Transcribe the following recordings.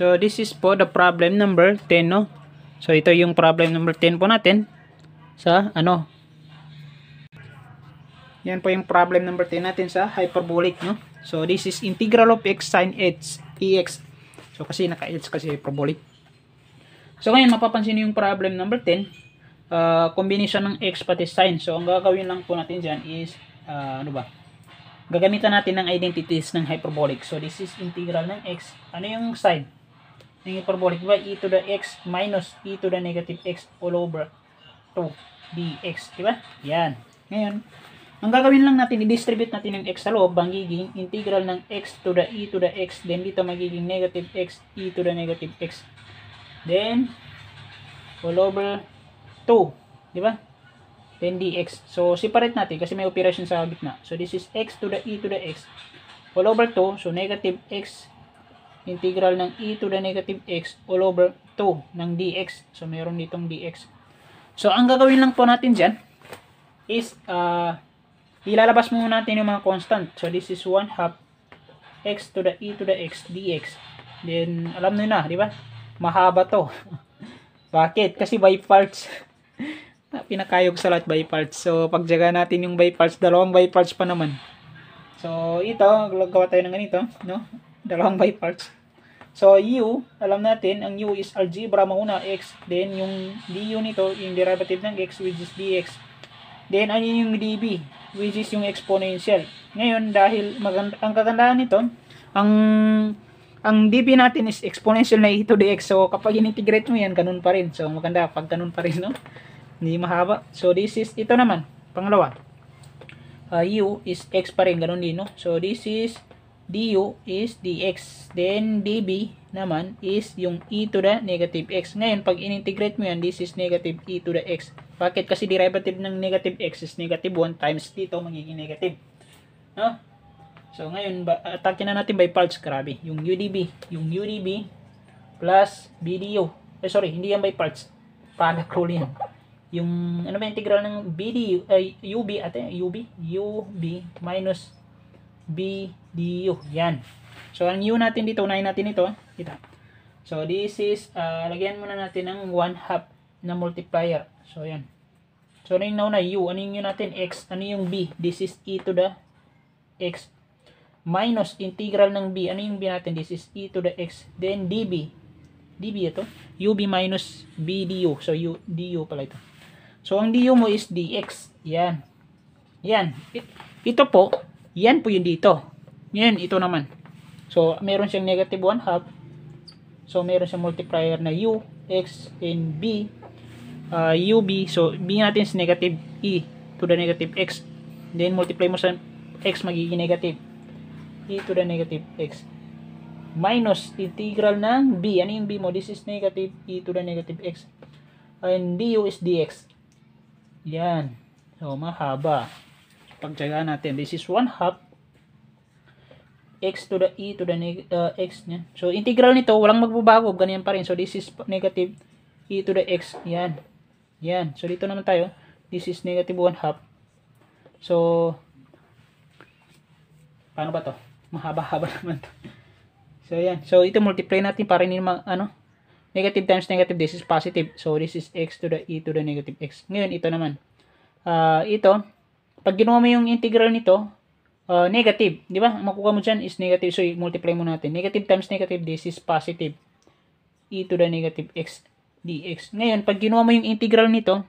So, this is po the problem number 10, no? So, ito yung problem number 10 po natin sa, ano? Yan po yung problem number 10 natin sa hyperbolic, no? So, this is integral of x sin h, ex. So, kasi naka-h kasi hyperbolic. So, ngayon, mapapansin yung problem number 10, uh, combination ng x pati sin. So, ang gagawin lang po natin dyan is, uh, ano ba? Gagamitan natin ng identities ng hyperbolic. So, this is integral ng x. Ano yung sine? Yung hyperbolic ba? e to the x minus e to the negative x all over 2 dx. Diba? Yan. Ngayon, ang gagawin lang natin, i-distribute natin ng x sa loob, magiging integral ng x to the e to the x, then dito magiging negative x e to the negative x. Then, all over 2. Di ba? Then dx. So, separate natin kasi may operation sa gitna. So, this is x to the e to the x. All over 2. So, negative x integral ng e to the negative x all over 2 ng dx. So, meron ditong dx. So, ang gagawin lang po natin dyan is, uh, ilalabas muna natin yung mga constant. So, this is 1 half x to the e to the x dx. Then, alam nyo na, di ba? Mahaba to. Bakit? Kasi by parts. Pinakayog sa lahat by parts. So, pagjaga natin yung by parts, dalawang by parts pa naman. So, ito, gawa tayo ng ganito, no? Dalawang by parts. So, u, alam natin, ang u is algebra mauna, x. Then, yung du nito, yung derivative ng x, which is dx. Then, ano yung db, which is yung exponential. Ngayon, dahil maganda, ang kagandahan nito, ang ang db natin is exponential na e to dx. So, kapag in-integrate mo yan, ganun pa rin. So, maganda pag ganun pa rin, no? Hindi mahaba. So, this is, ito naman, pangalawa. Uh, u is x pa rin, ganun din, no? So, this is, du is dx. Then, db naman is yung e to the negative x. Ngayon, pag in-integrate mo yan, this is negative e to the x. Bakit? Kasi derivative ng negative x is negative 1 times dito, magiging negative. No? So, ngayon, atake na natin by parts. Grabe. Yung UDB. Yung UDB plus BDU. Eh, sorry, hindi yan by parts. Product rule yan. Yung, ano ba integral ng BDU, ay, UB, ate, UB? UB minus BDU. Yan. So, ang U natin dito, unahin natin ito. Kita. So, this is, uh, lagyan muna natin ng 1 half na multiplier. So, yan. So, ano yung nauna? U. Ano yung U natin? X. Ano yung B? This is e to the X minus integral ng b. Ano yung b natin? This is e to the x. Then db. db ito. ub minus b du. So u, du pala ito. So ang du mo is dx. Yan. Yan. It, ito po, yan po yung dito. Yan, ito naman. So meron siyang negative 1 half. So meron siyang multiplier na u, x, and b. Uh, ub. So b natin is negative e to the negative x. Then multiply mo sa x magiging negative e to the negative x minus integral ng b. Ano yung b mo? This is negative e to the negative x. And du is dx. Yan. So, mahaba. Pagtsagaan natin. This is 1 half x to the e to the uh, x niya. So, integral nito, walang magbabago. Ganyan pa rin. So, this is negative e to the x. Yan. Yan. So, dito naman tayo. This is negative 1 half. So, paano ba to? mahaba-haba naman to. So, yan. So, ito multiply natin para hindi naman, ano, negative times negative, this is positive. So, this is x to the e to the negative x. Ngayon, ito naman. Uh, ito, pag ginawa mo yung integral nito, uh, negative. Di ba? Makuha mo dyan is negative. So, multiply mo natin. Negative times negative, this is positive. e to the negative x dx. Ngayon, pag ginawa mo yung integral nito,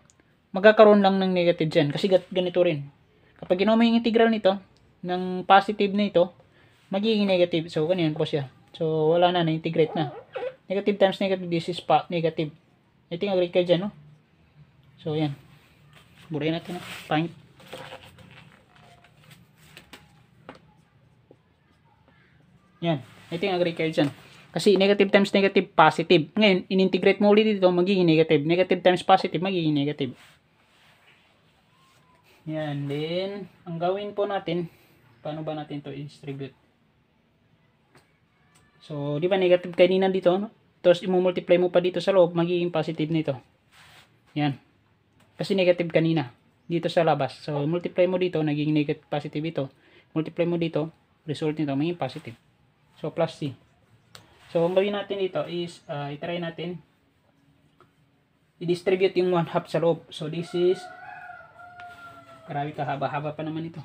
magkakaroon lang ng negative dyan. Kasi ganito rin. Kapag ginawa mo yung integral nito, ng positive na ito, magiging negative. So, ganyan po siya. So, wala na, na-integrate na. Negative times negative, this is pa negative. I think agree kayo dyan, no? So, yan. Burayin natin, no? Pangit. Yan. I think agree kayo dyan. Kasi negative times negative, positive. Ngayon, in-integrate mo ulit dito, magiging negative. Negative times positive, magiging negative. Yan. Then, ang gawin po natin, paano ba natin to distribute? So, di ba negative kanina dito, no? Tapos, i-multiply mo pa dito sa loob, magiging positive nito. Yan. Kasi negative kanina. Dito sa labas. So, multiply mo dito, naging negative positive ito. Multiply mo dito, result nito, magiging positive. So, plus C. So, ang gawin natin dito is, uh, itry natin, i-distribute yung 1 half sa loob. So, this is, grabe ka, haba-haba pa naman ito.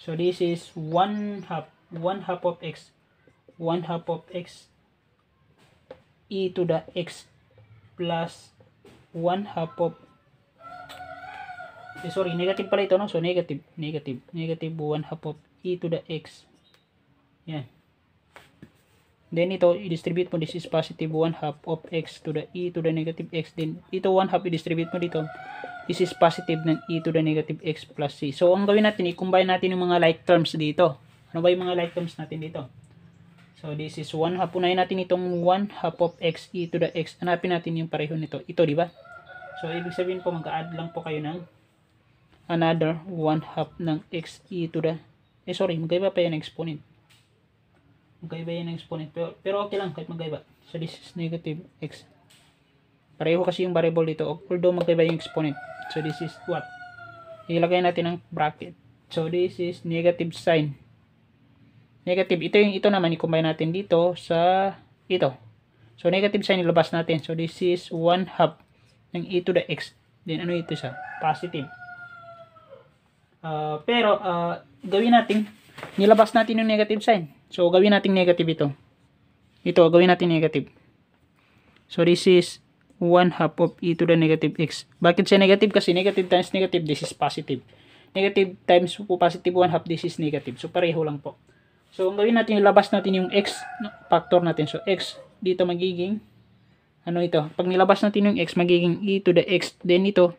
So, this is 1 half, 1 half of x, 1 half of x, e to the x plus 1 half of eh, sorry, negative pala ito, no? So, negative, negative, negative 1 half of e to the x. Yan. Then, ito, i-distribute mo, this is positive 1 half of x to the e to the negative x. Then, ito 1 half, i-distribute mo dito. This is positive ng e to the negative x plus c. So, ang gawin natin, i-combine natin yung mga like terms dito. Ano ba yung mga like terms natin dito? So, this is 1 half. Unahin natin itong 1 half of x e to the x. Hanapin natin yung pareho nito. Ito, di ba? So, ibig sabihin po, mag-add lang po kayo ng another 1 half ng x e to the eh sorry magkaiba pa yan exponent. Magkaiba yan exponent. Pero, pero okay lang kahit magkaiba. So this is negative x. Pareho kasi yung variable dito. Although magkaiba yung exponent. So this is what? Ilagay natin ng bracket. So this is negative sign. Negative ito yung ito naman i-combine natin dito sa ito. So negative sign ilabas natin. So this is 1 half ng e to the x. Then ano ito sa? Positive Uh, pero, uh, gawin natin, nilabas natin yung negative sign. So, gawin natin negative ito. Ito, gawin natin negative. So, this is 1 half of e to the negative x. Bakit siya negative? Kasi negative times negative, this is positive. Negative times po positive 1 half, this is negative. So, pareho lang po. So, ang gawin natin, ilabas natin yung x, factor natin. So, x dito magiging, ano ito? Pag nilabas natin yung x, magiging e to the x. Then, ito,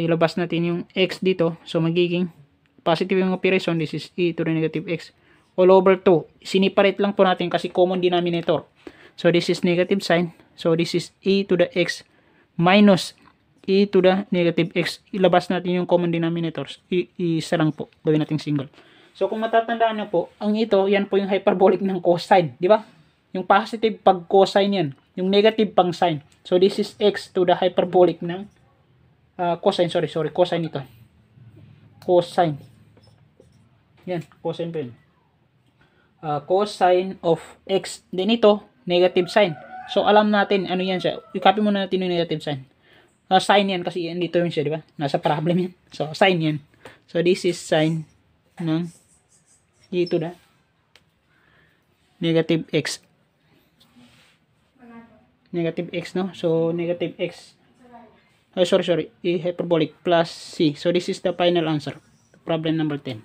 ilabas natin yung x dito. So, magiging positive yung operation. This is e to the negative x all over 2. Siniparate lang po natin kasi common denominator. So, this is negative sign. So, this is e to the x minus e to the negative x. Ilabas natin yung common denominators. I isa lang po. Gawin natin single. So, kung matatandaan nyo po, ang ito, yan po yung hyperbolic ng cosine. Di ba? Yung positive pag cosine yan. Yung negative pang sine. So, this is x to the hyperbolic ng uh, cosine, sorry, sorry, cosine ito. Cosine. Yan, cosine pa. Uh, cosine of x. Then ito, negative sign. So, alam natin, ano yan siya. I-copy muna natin yung negative sign. Uh, sign yan kasi yan dito yun siya, di ba? Nasa problem yan. So, sign yan. So, this is sign ng dito na negative x. Negative x, no? So, negative x oh, sorry sorry. E hyperbolic plus c. So this is the final answer. Problem number 10